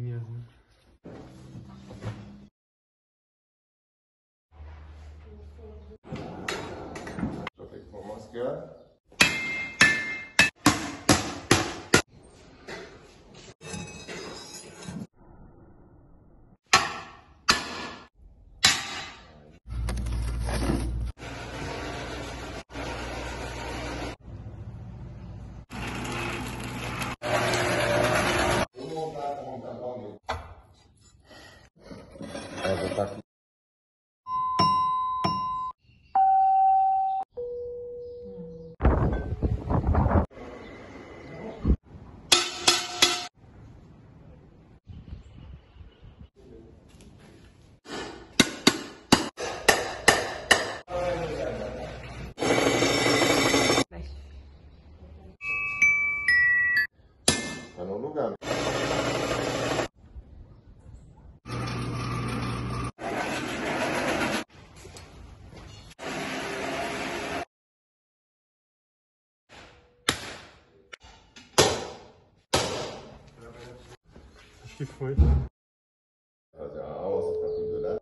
pieniężny. Człowiek po Aqui. Tá no lugar. gefreut. Also aus,